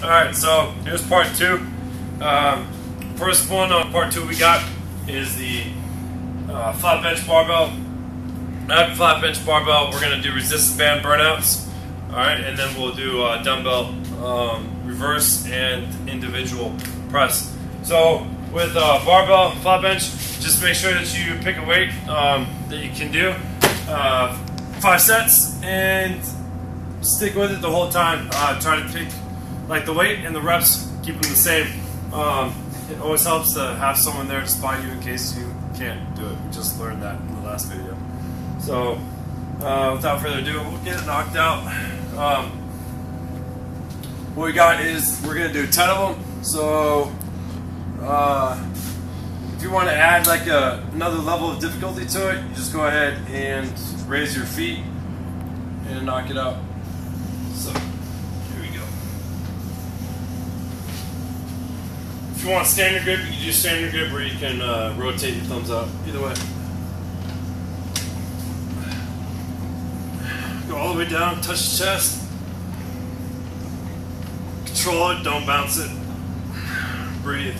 All right, so here's part two. Um, first one on part two we got is the uh, flat bench barbell. After flat bench barbell, we're gonna do resistance band burnouts. All right, and then we'll do uh, dumbbell um, reverse and individual press. So with uh, barbell flat bench, just make sure that you pick a weight um, that you can do. Uh, five sets and stick with it the whole time. Uh, try to pick like the weight and the reps, keep them the same. Um, it always helps to have someone there to spot you in case you can't do it. We just learned that in the last video. So, uh, without further ado, we'll get it knocked out. Um, what we got is we're gonna do 10 of them. So, uh, if you want to add like a, another level of difficulty to it, you just go ahead and raise your feet and knock it out. So, here we go. If you want standard grip, you can do standard grip or you can uh, rotate your thumbs up. Either way. Go all the way down, touch the chest. Control it, don't bounce it. Breathe.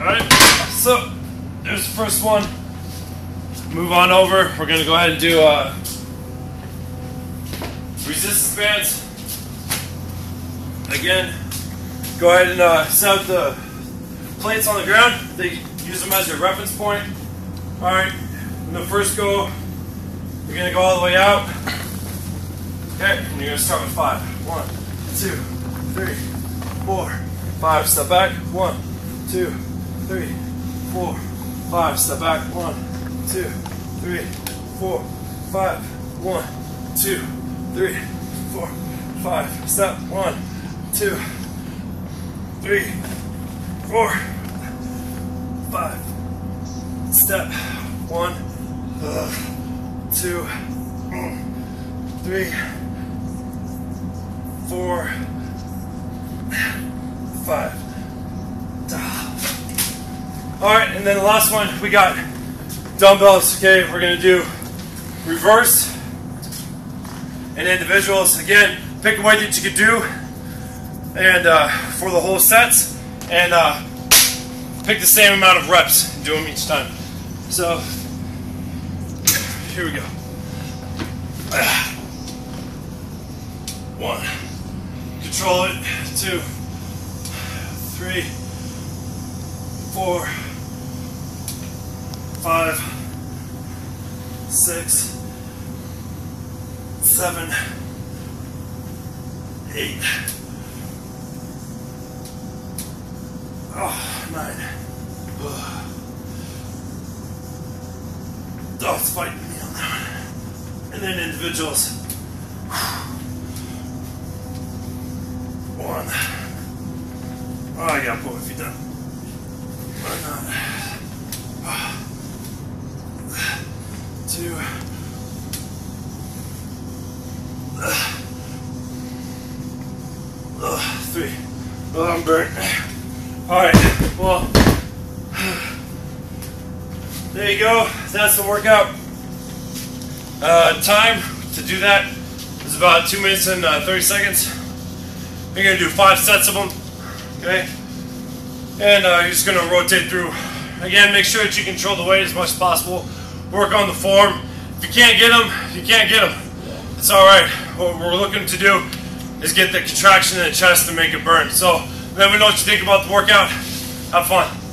Alright, so there's the first one. Move on over. We're gonna go ahead and do uh, resistance bands. Again, go ahead and uh, set up the plates on the ground. They use them as your reference point. Alright, in the first go, you're gonna go all the way out. Okay, and you're gonna start with five. One, two, three, four, five. Step back. One, two, three, four, five. Step back. One, two, three, four, five. One, two, three, four, five. Step one, two, three, four, five. Step one, two, three, four, five. All right, and then the last one, we got dumbbells. Okay, we're gonna do reverse and individuals. Again, pick a weight that you can do, and uh, for the whole sets, and uh, pick the same amount of reps. and Do them each time. So here we go. One. Control it. Two. Three. Four. Five. Six. Seven. Eight. Oh, nine. Oh, it's fighting me on that one. And then individuals. One. Oh, I put my feet down. Why not? Two. Uh, three. Oh, I'm burnt. Alright, well, there you go. That's the workout. Uh, time to do that is about 2 minutes and uh, 30 seconds. You're to do 5 sets of them. Okay? And uh, you're just to rotate through. Again, make sure that you control the weight as much as possible. Work on the form. If you can't get them, you can't get them. It's alright. What we're looking to do is get the contraction in the chest to make it burn. So let me know what you think about the workout. Have fun.